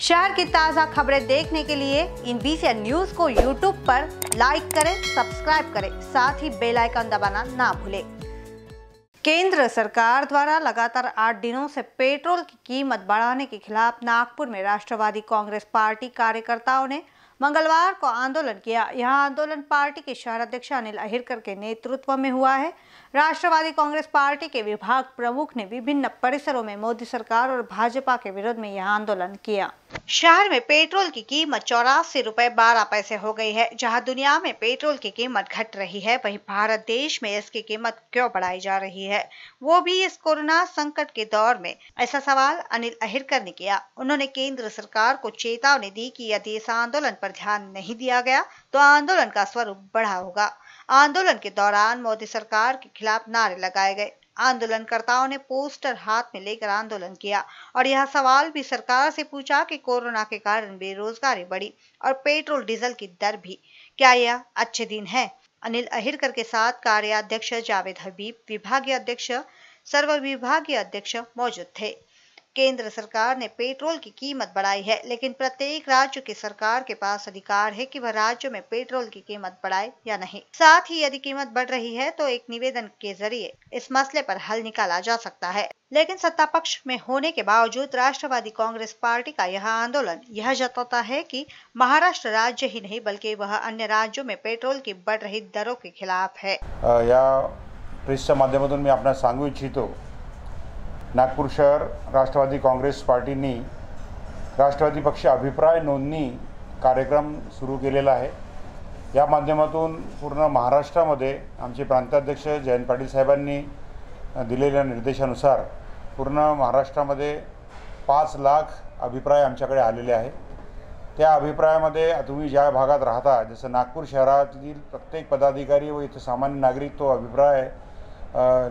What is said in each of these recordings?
शहर की ताज़ा खबरें देखने के लिए इन बीसी न्यूज़ को यूट्यूब पर लाइक करें सब्सक्राइब करें, साथ ही बेल आइकन दबाना ना भूलें। केंद्र सरकार द्वारा लगातार आठ दिनों से पेट्रोल की कीमत बढ़ाने के खिलाफ नागपुर में राष्ट्रवादी कांग्रेस पार्टी कार्यकर्ताओं ने मंगलवार को आंदोलन किया। यह आंदोलन पार्टी के शहर अध्यक्ष अनिल अहिरकर के नेतृत्व में हुआ है। राष्ट्रवादी कांग्रेस पार्टी के विभाग प्रमुख ने विभिन्न परिसरों में मोदी सरकार और भाजपा के विरोध में यह आंदोलन किया। शहर में पेट्रोल की कीमत चौरासी रुपए बारह पैसे हो गई है। जहाँ दुनिया में पेट्रोल की कीमत घट रही है, वहीं भारत देश में इसकी कीमत क्यों बढ़ाई जा रही है, वो भी इस कोरोना संकट के दौर में, ऐसा सवाल अनिल अहिरकर ने किया। उन्होंने केंद्र सरकार को चेतावनी दी कि यदि इस आंदोलन पर ध्यान नहीं दिया गया तो आंदोलन का स्वरूप बढ़ा होगा। आंदोलन के दौरान मोदी सरकार के खिलाफ नारे लगाए गए। आंदोलनकर्ताओं ने पोस्टर हाथ में लेकर आंदोलन किया और यह सवाल भी सरकार से पूछा कि कोरोना के कारण बेरोजगारी बढ़ी और पेट्रोल, डीजल की दर भी। क्या यह अच्छे दिन है? अनिल अहिरकर के साथ कार्याध्यक्ष जावेद हबीब, विभागीय अध्यक्ष सर्व विभागीय अध्यक्ष मौजूद थे। केंद्र सरकार ने पेट्रोल की कीमत बढ़ाई है, लेकिन प्रत्येक राज्य की सरकार के पास अधिकार है कि वह राज्यों में पेट्रोल की कीमत बढ़ाए या नहीं। साथ ही यदि कीमत बढ़ रही है तो एक निवेदन के ज़रिए इस मसले पर हल निकाला जा सकता है। लेकिन सत्ता पक्ष में होने के बावजूद राष्ट्रवादी कांग्रेस पार्टी का यह आंदोलन यह जताता है कि महाराष्ट्र राज्य ही नहीं, बल्कि वह अन्य राज्यों में पेट्रोल की बढ़ रही दरों के खिलाफ है। या प्रेसच्या माध्यमातून मी सांगू इच्छितो नागपूर शहर राष्ट्रवादी काँग्रेस पार्टीनी राष्ट्रवादी पक्ष अभिप्राय नोंदणी कार्यक्रम सुरू केलेला आहे. या माध्यमातून पूर्ण महाराष्ट्रामध्ये आमचे प्रांताध्यक्ष जयंत पाटील साहेबांनी दिलेल्या निर्देशानुसार पूर्ण महाराष्ट्रामध्ये पाच लाख अभिप्राय आमच्याकडे आलेले आहे. त्या अभिप्रायामध्ये तुम्ही ज्या भागात राहता जसं नागपूर शहरातील प्रत्येक पदाधिकारी व इथं सामान्य नागरिक तो अभिप्राय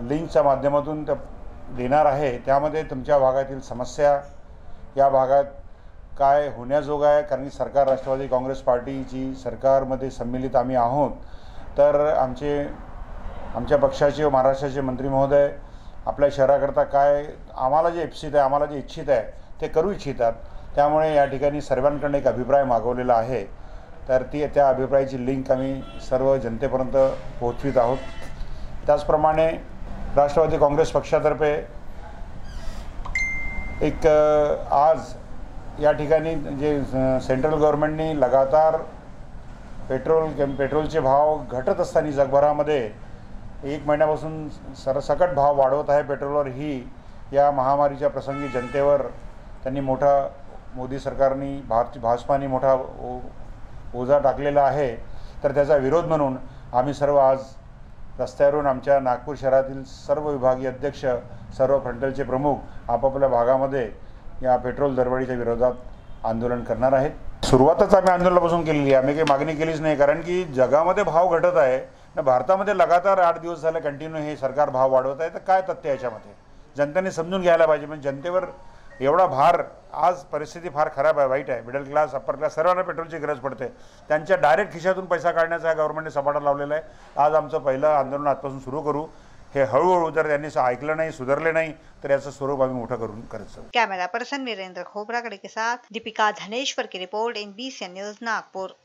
लिंकच्या माध्यमातून त्या देणार आहे त्यामध्ये तुमच्या भागातील समस्या या भागात काय होण्याजोग आहे? कारण की सरकार राष्ट्रवादी काँग्रेस पार्टीची सरकारमध्ये सम्मिलित आम्ही आहोत. तर आमचे आमच्या पक्षाचे व महाराष्ट्राचे मंत्री महोदय आपल्या शहराकरता काय आम्हाला जे इप्सित आहे आम्हाला जे इच्छित आहे ते करू इच्छितात. त्यामुळे या ठिकाणी सर्वांकडून एक अभिप्राय मागवलेला आहे. तर ती त्या अभिप्रायाची लिंक आम्ही सर्व जनतेपर्यंत पोहोचवित आहोत. त्याचप्रमाणे राष्ट्रवादी काँग्रेस पक्षातर्फे एक आज या ठिकाणी जे सेंट्रल गव्हर्नमेंटनी लगातार पेट्रोल केम पेट्रोलचे भाव घटत असताना जगभरामध्ये एक महिन्यापासून सरसकट भाव वाढवत आहे पेट्रोलवर. ही या महामारीच्या प्रसंगी जनतेवर त्यांनी मोठा मोदी सरकारनी भारत भाजपाने मोठा ओ ओझा टाकलेला आहे. तर त्याचा विरोध म्हणून आम्ही सर्व आज रस्त्यावरून आमच्या नागपूर शहरातील सर्व विभागीय अध्यक्ष सर्व फ्रंटलचे प्रमुख आपापल्या भागामध्ये या पेट्रोल दरवाढीच्या विरोधात आंदोलन करणार आहेत. सुरुवातच आम्ही आंदोलनापासून केलेली आहे. आम्ही काही मागणी केलीच नाही. कारण की जगामध्ये भाव घटत आहे. आणि भारतामध्ये लगातार आठ दिवस झाले कंटिन्यू हे सरकार भाव वाढवत आहे. तर काय तथ्य याच्यामध्ये? जनतेने समजून घ्यायला पाहिजे. म्हणजे जनतेवर एवढा भार आज परिस्थिती फार खराब आहे वाईट आहे. मिडल क्लास अप्पर क्लास सर्वांना पेट्रोलची गरज पडते. त्यांच्या डायरेक्ट खिशातून पैसा काढण्याचा गव्हर्नमेंटने सपाटा लावलेला आहे. आज आमचं पहिलं आंदोलन आजपासून सुरू करू. हे हळूहळू जर त्यांनी ऐकलं नाही सुधारले नाही तर याचं स्वरूप आम्ही मोठं करून करत जाऊ. कैमरा पर्सन वीरेंद्र खोबराकडे के साथ दीपिका धनेश्वर की report in B news Nagpur.